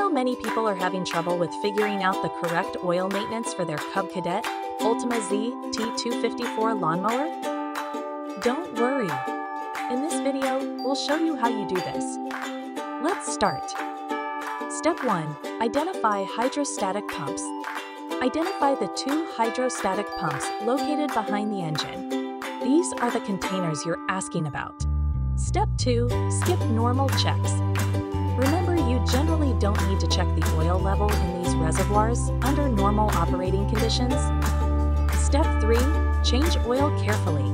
know many people are having trouble with figuring out the correct oil maintenance for their Cub Cadet Ultima ZT2 54 lawnmower? Don't worry. In this video, we'll show you how you do this. Let's start. Step 1. Identify hydrostatic pumps. Identify the two hydrostatic pumps located behind the engine. These are the containers you're asking about. Step 2. Skip normal checks. Remember, you generally don't need to check the oil level in these reservoirs under normal operating conditions. Step 3. Change oil carefully.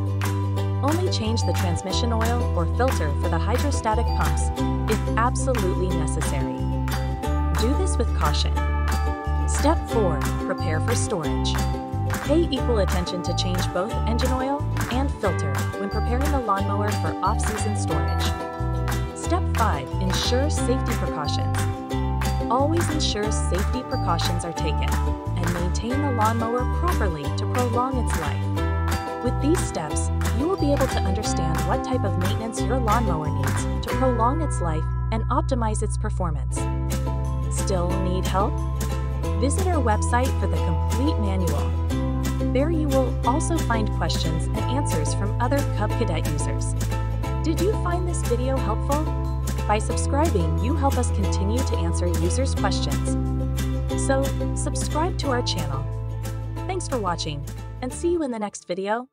Only change the transmission oil or filter for the hydrostatic pumps if absolutely necessary. Do this with caution. Step 4. Prepare for storage. Pay equal attention to change both engine oil and filter when preparing the lawnmower for off-season storage. Step 5. Ensure safety precautions. Always ensure safety precautions are taken and maintain the lawnmower properly to prolong its life. With these steps, you will be able to understand what type of maintenance your lawnmower needs to prolong its life and optimize its performance. Still need help? Visit our website for the complete manual. There you will also find questions and answers from other Cub Cadet users. Did you find this video helpful? By subscribing, you help us continue to answer users' questions. So, subscribe to our channel. Thanks for watching, and see you in the next video.